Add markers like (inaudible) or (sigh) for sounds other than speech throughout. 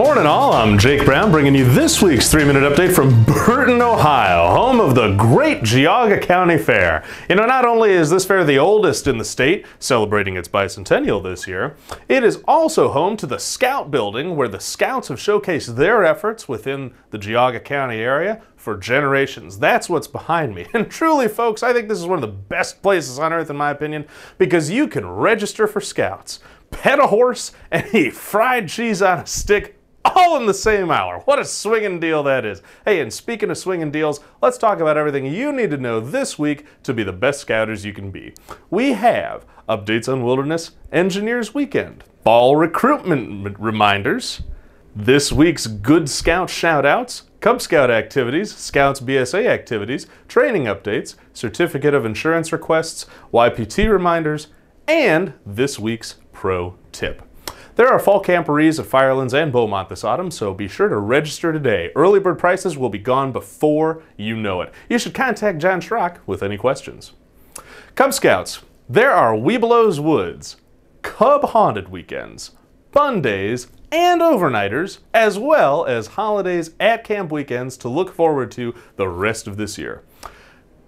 Morning all, I'm Jake Brown bringing you this week's 3-minute update from Burton, Ohio, home of the great Geauga County Fair. You know, not only is this fair the oldest in the state, celebrating its bicentennial this year, it is also home to the Scout Building, where the Scouts have showcased their efforts within the Geauga County area for generations. That's what's behind me. (laughs) And truly, folks, I think this is one of the best places on earth, in my opinion, because you can register for Scouts, pet a horse, and eat fried cheese on a stick all in the same hour. What a swinging deal that is. Hey, and speaking of swinging deals, let's talk about everything you need to know this week to be the best scouters you can be. We have updates on Wilderness Engineers Weekend, fall recruitment reminders, this week's Good Scout shoutouts, Cub Scout activities, Scouts BSA activities, training updates, certificate of insurance requests, YPT reminders, and this week's pro tip. There are fall camporees at Firelands and Beaumont this autumn, so be sure to register today. Early bird prices will be gone before you know it. You should contact John Shrock with any questions. Cub Scouts, there are Webelos Woods, Cub Haunted weekends, fun days, and overnighters, as well as holidays at camp weekends to look forward to the rest of this year.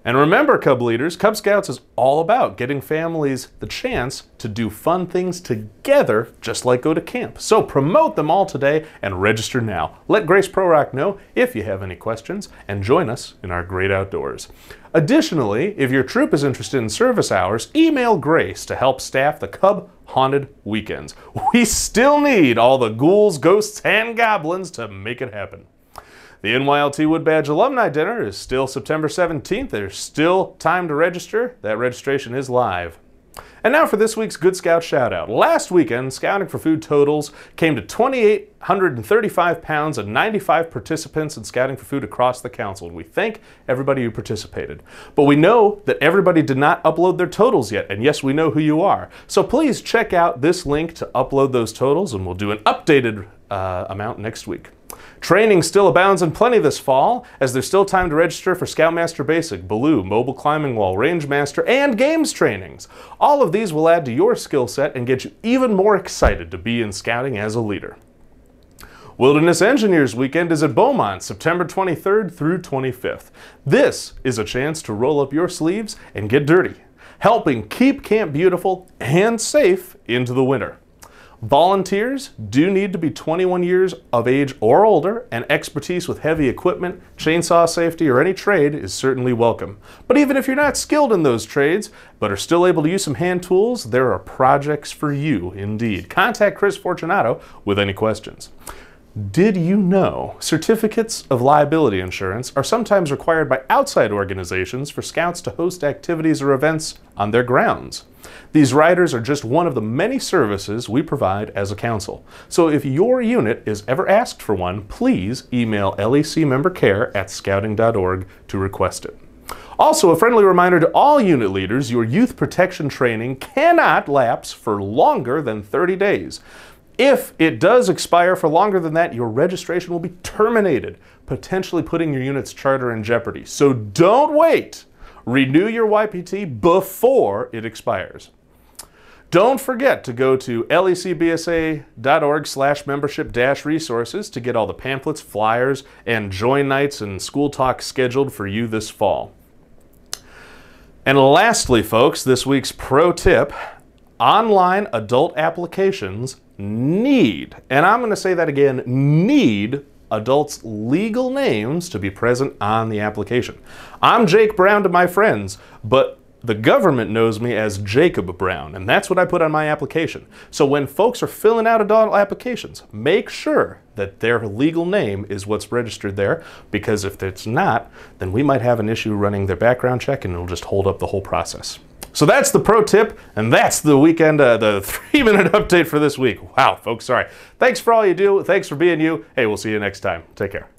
And remember, Cub leaders, Cub Scouts is all about getting families the chance to do fun things together, just like go to camp. So promote them all today and register now. Let Grace ProRock know if you have any questions and join us in our great outdoors. Additionally, if your troop is interested in service hours, email Grace to help staff the Cub Haunted Weekends. (laughs) We still need all the ghouls, ghosts, and goblins to make it happen. The NYLT Wood Badge Alumni Dinner is still September 17th. There's still time to register. That registration is live. And now for this week's Good Scout shoutout. Last weekend, Scouting for Food totals came to 2,835 pounds and 95 participants in Scouting for Food across the council. And we thank everybody who participated. But we know that everybody did not upload their totals yet. And yes, we know who you are. So please check out this link to upload those totals and we'll do an updated uh, amount next week. Training still abounds in plenty this fall, as there's still time to register for Scoutmaster Basic, Baloo, Mobile Climbing Wall, Range Master, and Games trainings. All of these will add to your skill set and get you even more excited to be in scouting as a leader. Wilderness Engineers Weekend is at Beaumont, September 23rd through 25th. This is a chance to roll up your sleeves and get dirty, helping keep camp beautiful and safe into the winter. Volunteers do need to be 21 years of age or older, and expertise with heavy equipment, chainsaw safety, or any trade is certainly welcome. But even if you're not skilled in those trades, but are still able to use some hand tools, there are projects for you indeed. Contact Chris Fortunato with any questions. Did you know certificates of liability insurance are sometimes required by outside organizations for scouts to host activities or events on their grounds? These riders are just one of the many services we provide as a council. So if your unit is ever asked for one, please email LEC member care at scouting.org to request it. Also, a friendly reminder to all unit leaders, your youth protection training cannot lapse for longer than 30 days. If it does expire for longer than that, your registration will be terminated, potentially putting your unit's charter in jeopardy. So don't wait. Renew your YPT before it expires. Don't forget to go to lecbsa.org slash membership dash resources to get all the pamphlets, flyers, and join nights and school talks scheduled for you this fall. And lastly, folks, this week's pro tip, online adult applications need, and I'm going to say that again, need adults' legal names to be present on the application. I'm Jake Brown to my friends, but the government knows me as Jacob Brown, and that's what I put on my application. So when folks are filling out adult applications, make sure that their legal name is what's registered there, because if it's not, then we might have an issue running their background check and it'll just hold up the whole process. So that's the pro tip, and that's the weekend, uh, the (laughs) three minute update for this week. Wow, folks, sorry. Thanks for all you do. Thanks for being you. Hey, we'll see you next time. Take care.